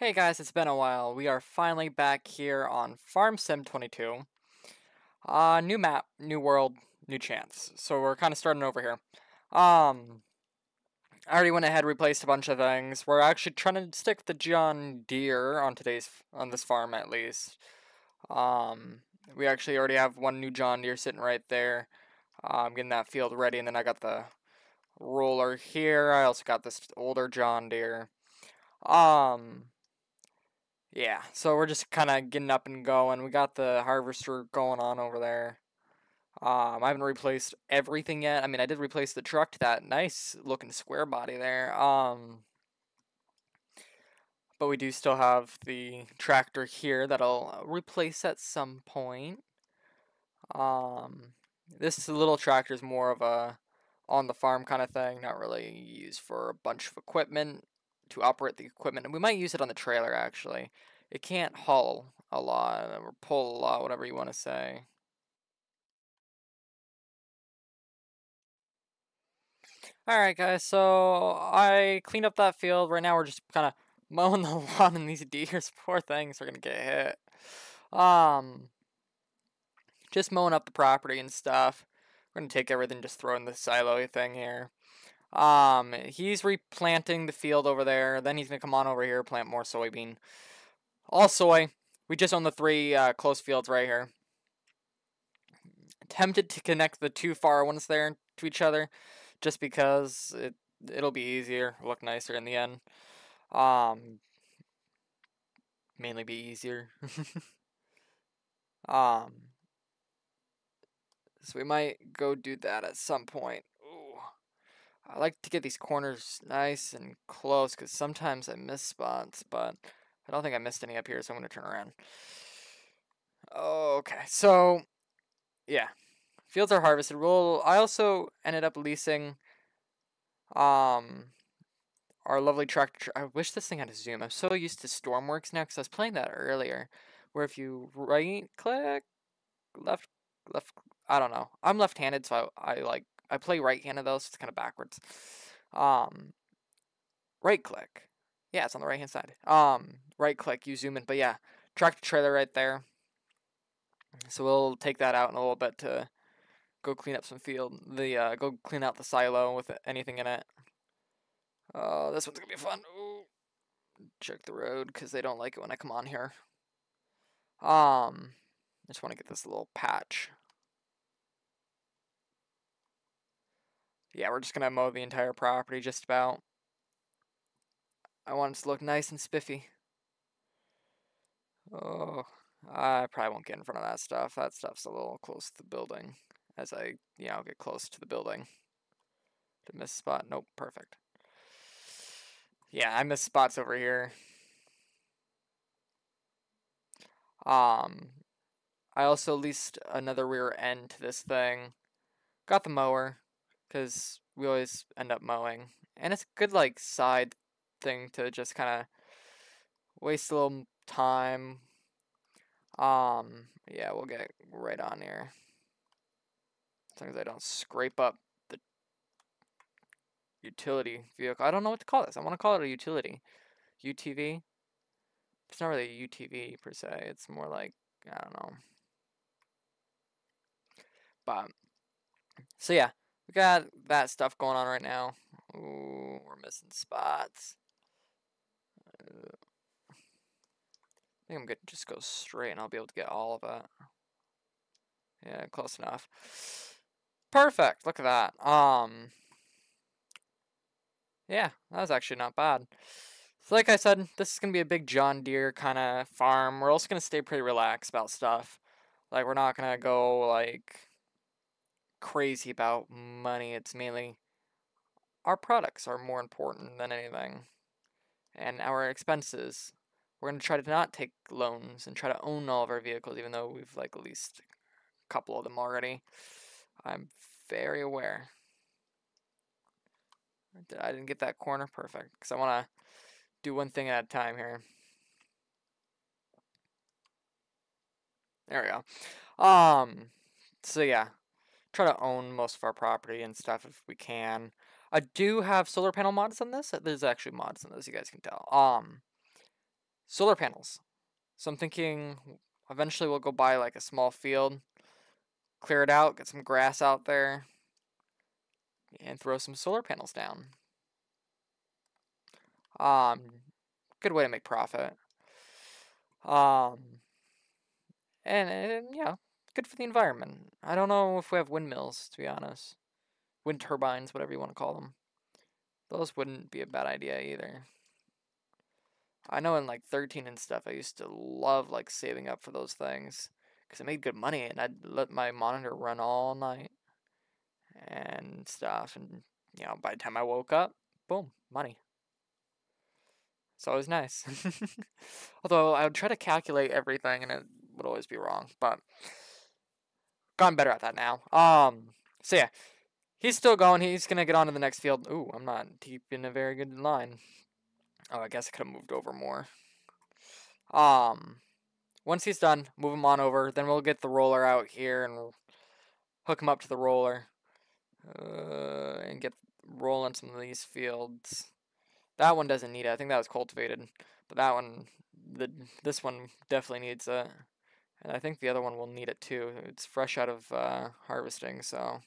Hey guys, it's been a while. We are finally back here on Farm Sim 22. Uh, new map, new world, new chance. So we're kind of starting over here. Um, I already went ahead and replaced a bunch of things. We're actually trying to stick the John Deere on today's on this farm at least. Um, we actually already have one new John Deere sitting right there. Uh, I'm getting that field ready, and then I got the roller here. I also got this older John Deere. Um, yeah, so we're just kind of getting up and going. We got the harvester going on over there. Um, I haven't replaced everything yet. I mean, I did replace the truck to that nice looking square body there. Um, but we do still have the tractor here that'll replace at some point. Um, this little tractor is more of a on the farm kind of thing, not really used for a bunch of equipment to operate the equipment. And we might use it on the trailer actually. It can't haul a lot or pull a lot, whatever you want to say. Alright guys, so I cleaned up that field. Right now we're just kind of mowing the lawn and these deers, poor things, are going to get hit. Um, just mowing up the property and stuff. We're going to take everything, just throw in the silo thing here. Um, he's replanting the field over there. Then he's going to come on over here, plant more soybean. All soy. We just own the three uh, close fields right here. Tempted to connect the two far ones there to each other just because it it'll be easier, look nicer in the end. Um, mainly be easier. um, so we might go do that at some point. I like to get these corners nice and close because sometimes I miss spots, but I don't think I missed any up here, so I'm going to turn around. Okay, so yeah, fields are harvested. We'll, I also ended up leasing um our lovely tractor. I wish this thing had a zoom. I'm so used to Stormworks now because I was playing that earlier, where if you right click, left, left, I don't know. I'm left-handed, so I, I like I play right-handed though, so it's kind of backwards. Um, right click. Yeah, it's on the right hand side. Um, right click, you zoom in. But yeah, tractor trailer right there. So we'll take that out in a little bit to go clean up some field. The uh, go clean out the silo with anything in it. Oh, this one's gonna be fun. Ooh. Check the road because they don't like it when I come on here. Um, I just want to get this little patch. Yeah, we're just gonna mow the entire property just about. I want it to look nice and spiffy. Oh, I probably won't get in front of that stuff. That stuff's a little close to the building. As I, you know, get close to the building. Did miss spot? Nope, perfect. Yeah, I missed spots over here. Um, I also leased another rear end to this thing. Got the mower, because we always end up mowing. And it's a good, like, side thing to just kind of waste a little time. Um, yeah, we'll get right on here. As long as I don't scrape up the utility vehicle. I don't know what to call this. I want to call it a utility. UTV? It's not really a UTV per se. It's more like, I don't know. But, so yeah, we got that stuff going on right now. Ooh, we're missing spots. I think I'm gonna just go straight and I'll be able to get all of it. Yeah, close enough. Perfect. Look at that. Um. Yeah, that was actually not bad. So like I said, this is going to be a big John Deere kind of farm. We're also going to stay pretty relaxed about stuff. Like, we're not going to go, like, crazy about money. It's mainly our products are more important than anything. And our expenses. We're going to try to not take loans and try to own all of our vehicles, even though we've, like, leased a couple of them already. I'm very aware. I didn't get that corner perfect because I want to do one thing at a time here. There we go. Um, so yeah, try to own most of our property and stuff if we can. I do have solar panel mods on this. There's actually mods on this, you guys can tell. Um, solar panels. So I'm thinking eventually we'll go buy like a small field, clear it out, get some grass out there, and throw some solar panels down. Um, good way to make profit. Um, and, and yeah, good for the environment. I don't know if we have windmills, to be honest. Wind turbines, whatever you want to call them. Those wouldn't be a bad idea either. I know in like 13 and stuff, I used to love like saving up for those things because I made good money and I'd let my monitor run all night and stuff. And, you know, by the time I woke up, boom, money. It's always nice. Although I would try to calculate everything and it would always be wrong, but gotten better at that now. Um, so yeah, he's still going. He's gonna get on to the next field. Ooh, I'm not deep in a very good line. Oh, I guess I could have moved over more. Um, once he's done, move him on over. Then we'll get the roller out here and we'll hook him up to the roller. Uh, and get rolling some of these fields. That one doesn't need it. I think that was cultivated. But that one, the this one definitely needs it. And I think the other one will need it too. It's fresh out of uh, harvesting, so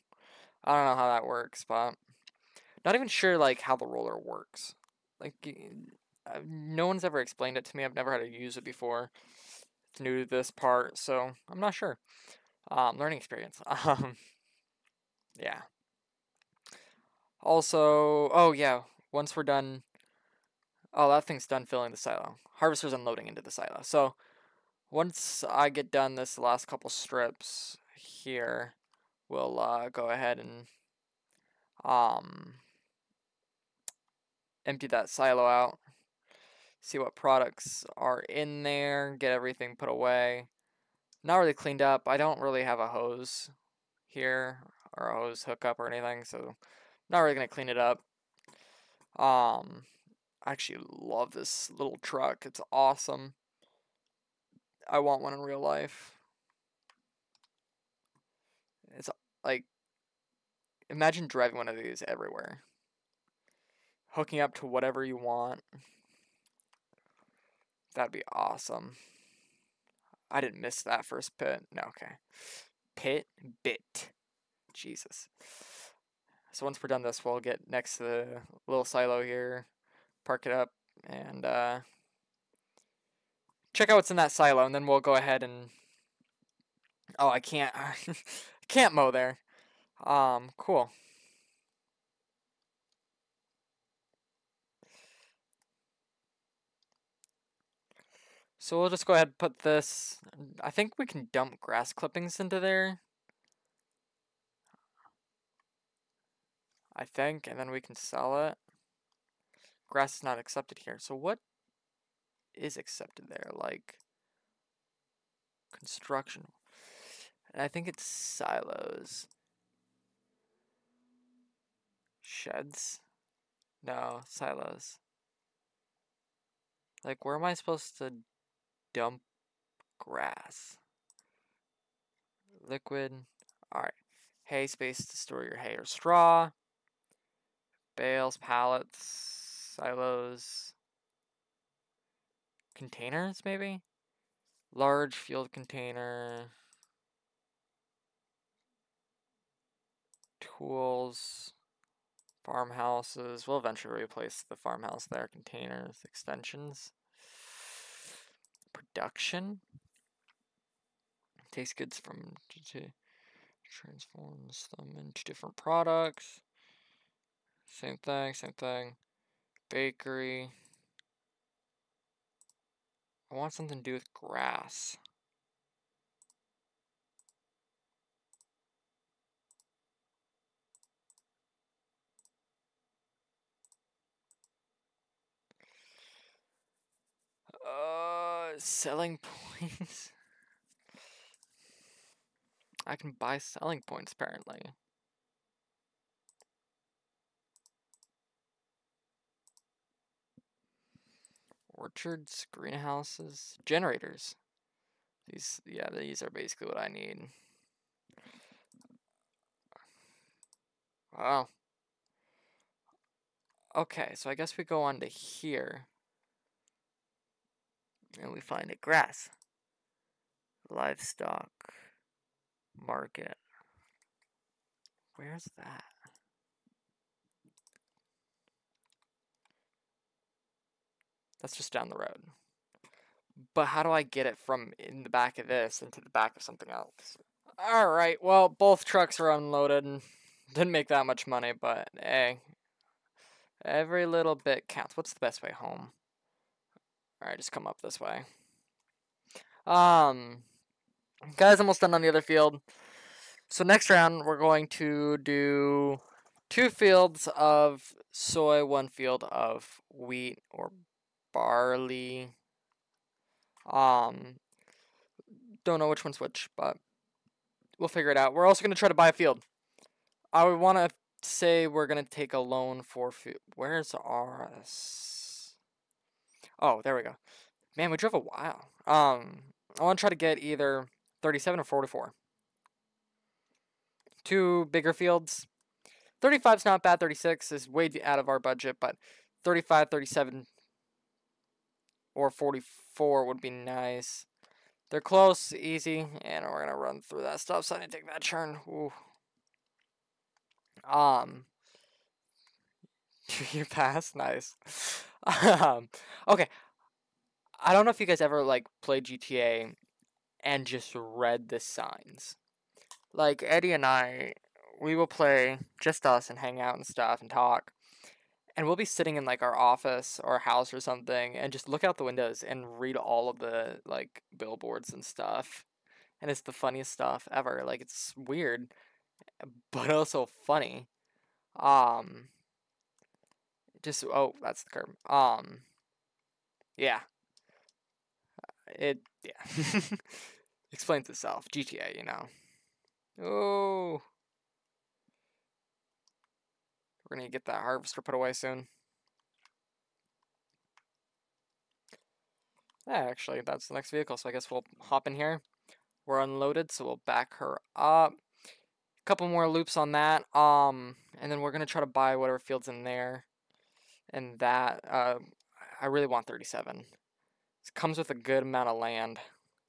I don't know how that works, but not even sure like how the roller works. Like, no one's ever explained it to me. I've never had to use it before. It's new to this part, so I'm not sure. Um, learning experience. Um, yeah. Also, oh yeah, once we're done, oh that thing's done filling the silo. Harvester's unloading into the silo. So once I get done this last couple strips here, we'll uh, go ahead and um, empty that silo out, see what products are in there, get everything put away. Not really cleaned up. I don't really have a hose here or a hose hookup or anything, so not really gonna clean it up. Um, I actually love this little truck. It's awesome. I want one in real life. It's like imagine driving one of these everywhere hooking up to whatever you want. That'd be awesome. I didn't miss that first pit. No, okay. Pit bit. Jesus. So once we're done this, we'll get next to the little silo here, park it up, and uh, check out what's in that silo, and then we'll go ahead and... Oh, I can't... I can't mow there. Um, cool. So we'll just go ahead and put this, I think we can dump grass clippings into there. I think, and then we can sell it. Grass is not accepted here. So what is accepted there? Like construction. And I think it's silos. Sheds? No, silos. Like, where am I supposed to dump grass. Liquid. Alright. Hay space to store your hay or straw. Bales, pallets, silos. Containers, maybe? Large field container. Tools. Farmhouses. We'll eventually replace the farmhouse there. Containers, extensions production. Takes goods from to transforms them into different products. Same thing, same thing. Bakery. I want something to do with grass. Uh, selling points. I can buy selling points apparently. Orchards, greenhouses, generators. These, yeah, these are basically what I need. Wow. Okay, so I guess we go on to here. and we find a grass. Livestock market. Where's that? That's just down the road. But how do I get it from in the back of this into the back of something else? Alright, well, both trucks are unloaded and didn't make that much money, but hey, every little bit counts. What's the best way home? Alright, just come up this way. Um, guys, almost done on the other field. So next round, we're going to do two fields of soy, one field of wheat or barley. Um, don't know which one's which, but we'll figure it out. We're also going to try to buy a field. I would want to say we're going to take a loan for food. Where's ours? Oh, there we go. Man, we drove a while. Um, I want to try to get either 37 or 44. Two bigger fields. 35 is not bad. 36 is way out of our budget, but 35, 37 or 44 would be nice. They're close, easy, and we're gonna run through that stuff. So I and take that turn. Ooh. Um, you pass, nice. um, okay. I don't know if you guys ever like played GTA and just read the signs. Like Eddie and I, we will play just us and hang out and stuff and talk and we'll be sitting in like our office or house or something and just look out the windows and read all of the like billboards and stuff and it's the funniest stuff ever like it's weird but also funny um just oh that's the curb um yeah. It yeah. Explains itself gta you know. Oh we're going to get that harvester put away soon. Yeah, actually, that's the next vehicle, so I guess we'll hop in here. We're unloaded, so we'll back her up. A couple more loops on that. Um, and then we're going to try to buy whatever field's in there. And that, uh, I really want 37. It comes with a good amount of land.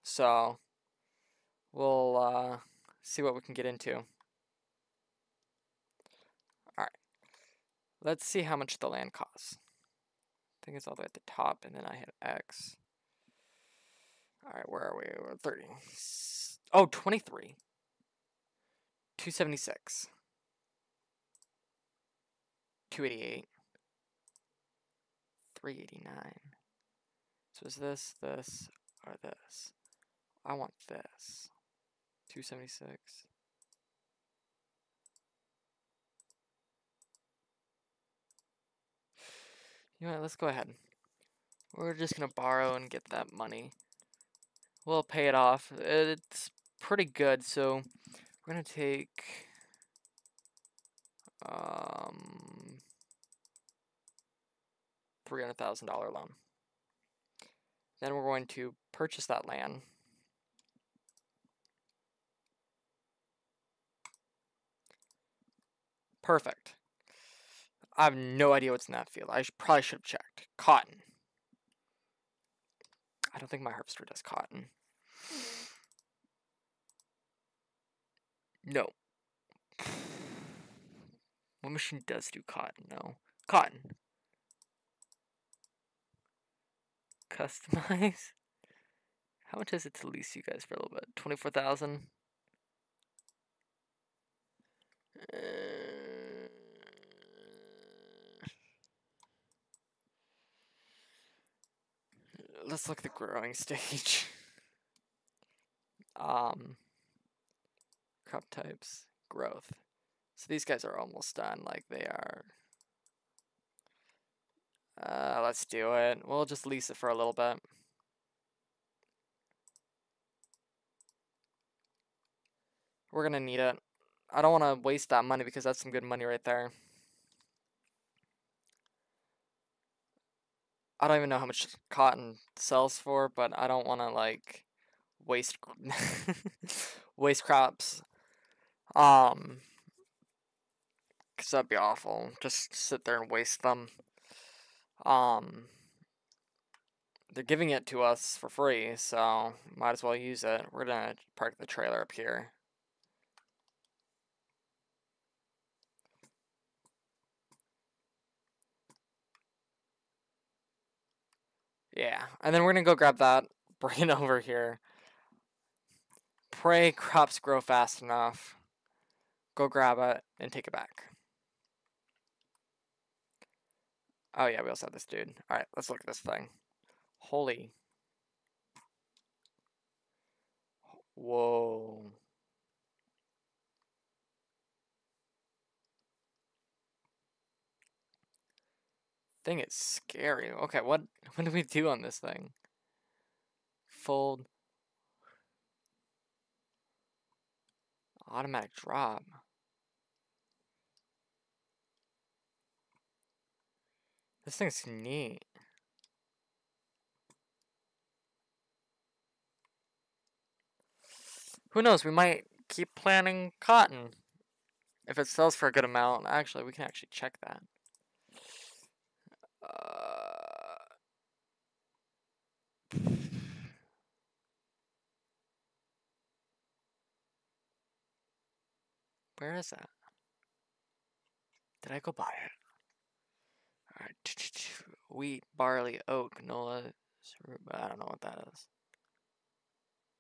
So, we'll uh, see what we can get into. Let's see how much the land costs. I think it's all the way at the top, and then I hit X. Alright, where are we? We're 30. Oh, 23. 276. 288. 389. So is this, this, or this? I want this. 276. You know what, let's go ahead. We're just gonna borrow and get that money. We'll pay it off. It's pretty good, so we're gonna take um three hundred thousand dollar loan. Then we're going to purchase that land. Perfect. I have no idea what's in that field. I probably should have checked. Cotton. I don't think my harvester does cotton. No. What machine does do cotton? No. Cotton. Customize. How much is it to lease you guys for a little bit? 24,000? Uh, let's look at the growing stage. um, crop types, growth. So these guys are almost done, like they are. Uh, let's do it. We'll just lease it for a little bit. We're gonna need it. I don't want to waste that money because that's some good money right there. I don't even know how much cotton sells for, but I don't want to like waste waste crops. Um, cause that'd be awful. Just sit there and waste them. Um, they're giving it to us for free, so might as well use it. We're gonna park the trailer up here. Yeah, and then we're gonna go grab that, bring it over here. Pray crops grow fast enough. Go grab it and take it back. Oh yeah, we also have this dude. Alright, let's look at this thing. Holy. Whoa. Thing is scary. Okay, what what do we do on this thing? Fold. Automatic drop. This thing's neat. Who knows, we might keep planting cotton. If it sells for a good amount, actually, we can actually check that. Uh, where is that? Did I go buy it? Alright, wheat, barley, oat, canola, I don't know what that is.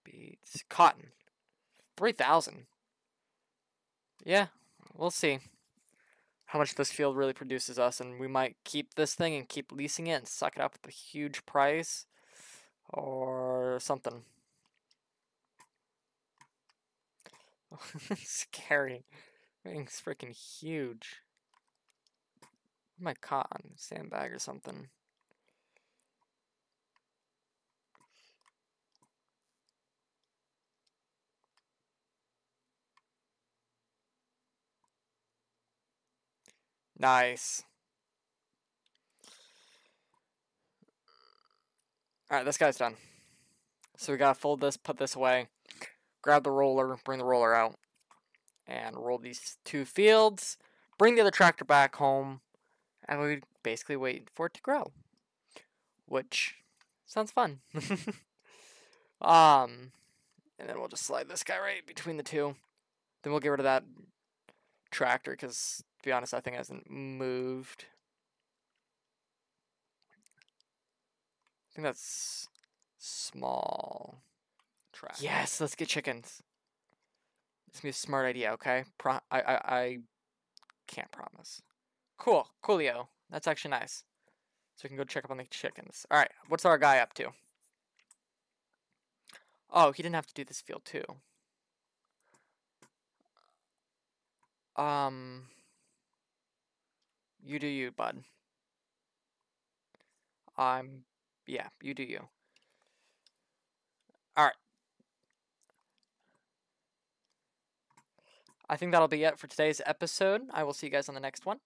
Beets, cotton. 3,000. Yeah, we'll see how much this field really produces us, and we might keep this thing and keep leasing it and suck it up with a huge price or something. Scary. It's freaking huge. My cotton sandbag or something. Nice. Alright, this guy's done. So we gotta fold this, put this away, grab the roller, bring the roller out, and roll these two fields, bring the other tractor back home, and we basically wait for it to grow. Which sounds fun. um, and then we'll just slide this guy right between the two. Then we'll get rid of that tractor because, to be honest, I think hasn't moved. I think that's small. Track. Yes, let's get chickens. It's gonna be a smart idea. Okay, Pro I I I can't promise. Cool, coolio. That's actually nice. So we can go check up on the chickens. All right, what's our guy up to? Oh, he didn't have to do this field too. Um, you do you, bud. I'm, yeah, you do you. Alright. I think that'll be it for today's episode. I will see you guys on the next one.